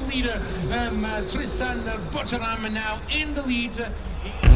leader um, uh, Tristan Butcheram now in the lead. Uh,